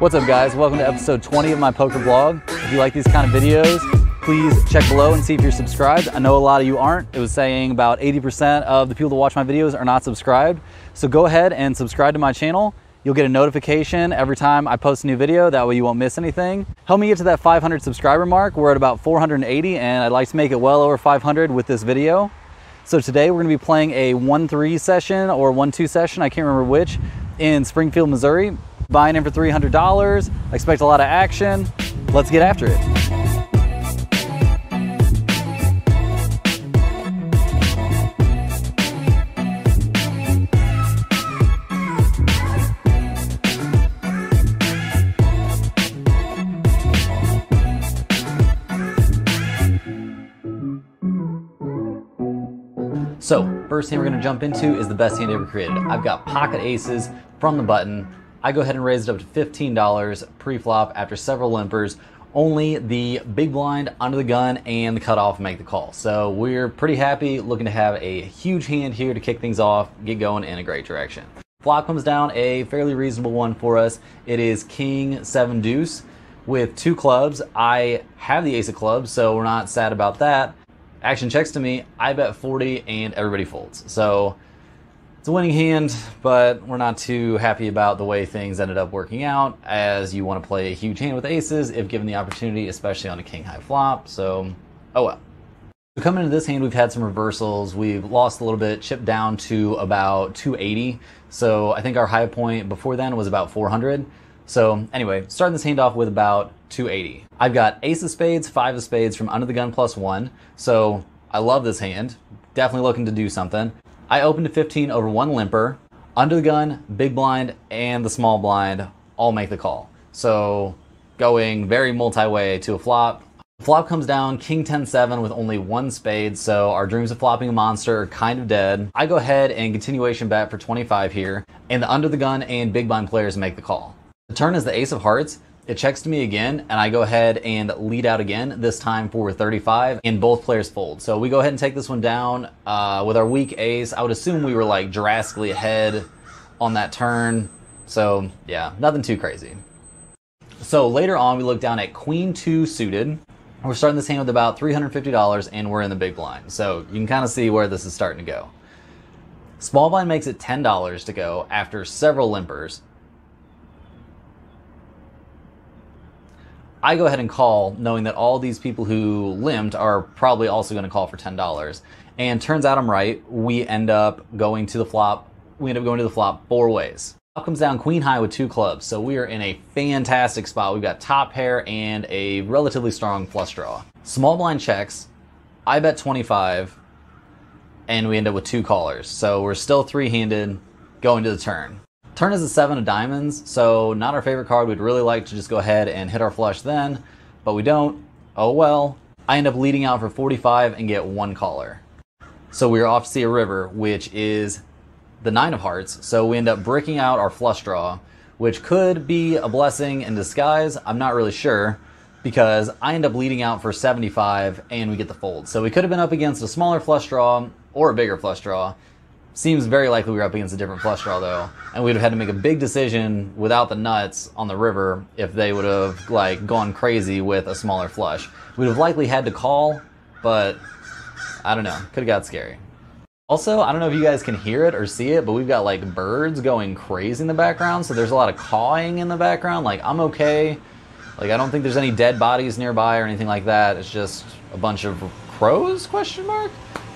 What's up guys? Welcome to episode 20 of my poker vlog. If you like these kind of videos, please check below and see if you're subscribed. I know a lot of you aren't. It was saying about 80% of the people that watch my videos are not subscribed. So go ahead and subscribe to my channel. You'll get a notification every time I post a new video. That way you won't miss anything. Help me get to that 500 subscriber mark. We're at about 480 and I'd like to make it well over 500 with this video. So today we're gonna be playing a 1-3 session or 1-2 session, I can't remember which, in Springfield, Missouri. Buying in for $300. I expect a lot of action. Let's get after it. So, first hand we're gonna jump into is the best hand ever created. I've got pocket aces from the button. I go ahead and raise it up to $15 pre-flop after several limpers. Only the big blind, under the gun, and the cutoff make the call. So we're pretty happy, looking to have a huge hand here to kick things off, get going in a great direction. Flop comes down a fairly reasonable one for us. It is King 7 Deuce with two clubs. I have the ace of clubs, so we're not sad about that action checks to me, I bet 40 and everybody folds. So it's a winning hand, but we're not too happy about the way things ended up working out as you want to play a huge hand with aces if given the opportunity, especially on a king high flop. So, oh well. So coming into this hand, we've had some reversals. We've lost a little bit, chipped down to about 280. So I think our high point before then was about 400. So anyway, starting this hand off with about 280. I've got ace of spades, five of spades from under the gun plus one. So I love this hand. Definitely looking to do something. I opened to 15 over one limper. Under the gun, big blind, and the small blind all make the call. So going very multi-way to a flop. Flop comes down, king 10-7 with only one spade, so our dreams of flopping a monster are kind of dead. I go ahead and continuation bet for 25 here, and the under the gun and big blind players make the call. The turn is the ace of hearts. It checks to me again, and I go ahead and lead out again, this time for 35, and both players fold. So we go ahead and take this one down uh, with our weak ace. I would assume we were like drastically ahead on that turn. So yeah, nothing too crazy. So later on, we look down at queen two suited. We're starting this hand with about $350, and we're in the big blind. So you can kind of see where this is starting to go. Small blind makes it $10 to go after several limpers. I go ahead and call, knowing that all these people who limped are probably also going to call for $10. And turns out I'm right. We end up going to the flop. We end up going to the flop four ways. Flop comes down queen high with two clubs. So we are in a fantastic spot. We've got top pair and a relatively strong flush draw. Small blind checks. I bet 25 and we end up with two callers. So we're still three-handed going to the turn. Turn is a seven of diamonds, so not our favorite card. We'd really like to just go ahead and hit our flush then, but we don't. Oh well. I end up leading out for 45 and get one caller. So we're off to see a river, which is the nine of hearts. So we end up breaking out our flush draw, which could be a blessing in disguise. I'm not really sure because I end up leading out for 75 and we get the fold. So we could have been up against a smaller flush draw or a bigger flush draw Seems very likely we were up against a different flush draw though, and we'd have had to make a big decision without the nuts on the river if they would have like gone crazy with a smaller flush. We'd have likely had to call, but I don't know, could have got scary. Also, I don't know if you guys can hear it or see it, but we've got like birds going crazy in the background, so there's a lot of cawing in the background. Like I'm okay. Like I don't think there's any dead bodies nearby or anything like that. It's just a bunch of crows question mark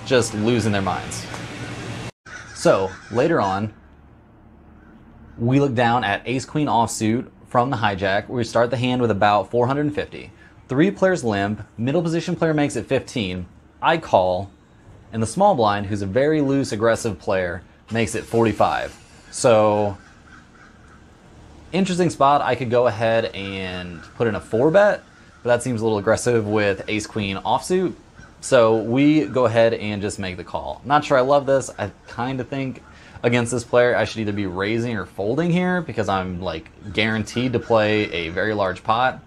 just losing their minds. So later on, we look down at ace queen offsuit from the hijack. We start the hand with about 450. Three players limp, middle position player makes it 15. I call, and the small blind, who's a very loose, aggressive player, makes it 45. So, interesting spot. I could go ahead and put in a four bet, but that seems a little aggressive with ace queen offsuit. So we go ahead and just make the call. Not sure I love this. I kind of think against this player I should either be raising or folding here because I'm like guaranteed to play a very large pot.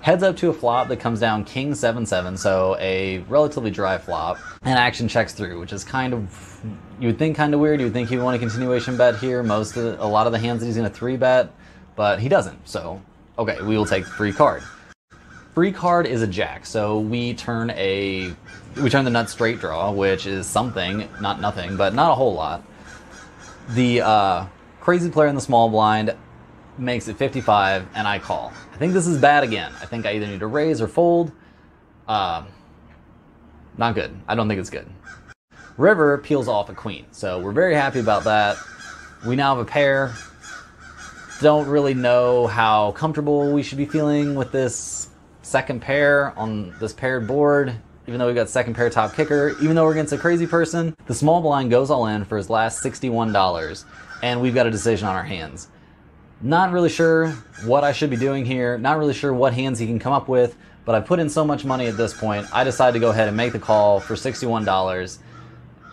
Heads up to a flop that comes down king 7-7, so a relatively dry flop, and action checks through, which is kind of, you would think kind of weird. You would think he would want a continuation bet here. Most of the, a lot of the hands that he's going to three bet, but he doesn't. So Okay, we will take free card. Free card is a jack, so we turn a we turn the nut straight draw, which is something, not nothing, but not a whole lot. The uh, crazy player in the small blind makes it 55, and I call. I think this is bad again. I think I either need to raise or fold. Uh, not good. I don't think it's good. River peels off a queen, so we're very happy about that. We now have a pair. Don't really know how comfortable we should be feeling with this second pair on this paired board, even though we got second pair top kicker, even though we're against a crazy person. The small blind goes all in for his last $61, and we've got a decision on our hands. Not really sure what I should be doing here, not really sure what hands he can come up with, but I've put in so much money at this point, I decided to go ahead and make the call for $61.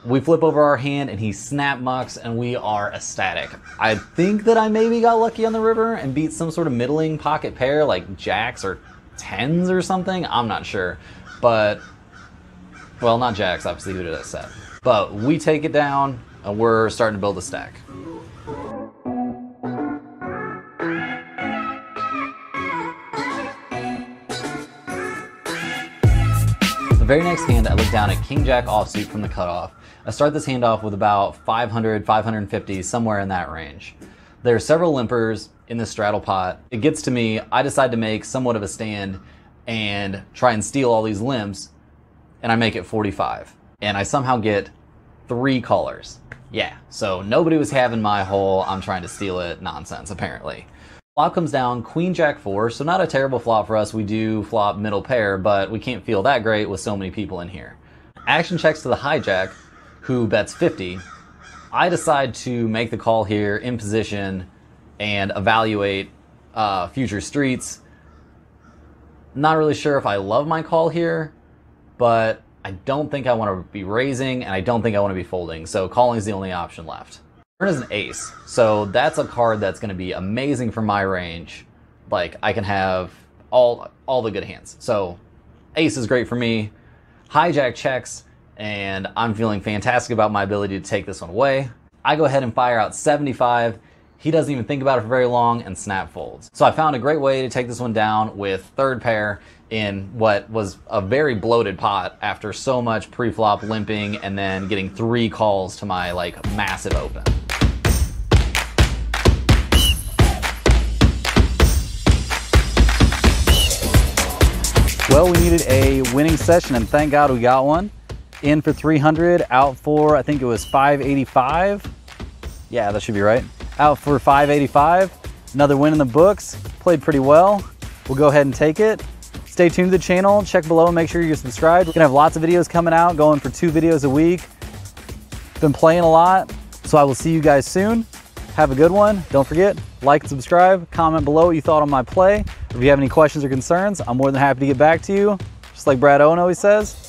We flip over our hand and he snap mucks and we are ecstatic. I think that I maybe got lucky on the river and beat some sort of middling pocket pair like jacks or tens or something. I'm not sure. But, well, not jacks, obviously, who did I set? But we take it down and we're starting to build a stack. The very next hand, I look down at King Jack offsuit from the cutoff. I start this hand off with about 500, 550, somewhere in that range. There are several limpers in the straddle pot. It gets to me, I decide to make somewhat of a stand and try and steal all these limps, and I make it 45. And I somehow get three callers. Yeah, so nobody was having my whole I'm trying to steal it nonsense, apparently. Flop comes down, Queen Jack 4, so not a terrible flop for us. We do flop middle pair, but we can't feel that great with so many people in here. Action checks to the hijack, who bets 50. I decide to make the call here in position and evaluate uh, future streets. Not really sure if I love my call here, but I don't think I want to be raising and I don't think I want to be folding, so calling is the only option left. Turn is an ace, so that's a card that's going to be amazing for my range. Like I can have all all the good hands. So ace is great for me. Hijack checks, and I'm feeling fantastic about my ability to take this one away. I go ahead and fire out 75. He doesn't even think about it for very long and snap folds. So I found a great way to take this one down with third pair in what was a very bloated pot after so much pre-flop limping and then getting three calls to my like massive open. Well, we needed a winning session and thank God we got one. In for 300, out for, I think it was 585. Yeah, that should be right. Out for 585. Another win in the books. Played pretty well. We'll go ahead and take it. Stay tuned to the channel. Check below and make sure you're subscribed. We're gonna have lots of videos coming out, going for two videos a week. Been playing a lot, so I will see you guys soon. Have a good one. Don't forget, like and subscribe. Comment below what you thought on my play. If you have any questions or concerns, I'm more than happy to get back to you. Just like Brad Owen always says.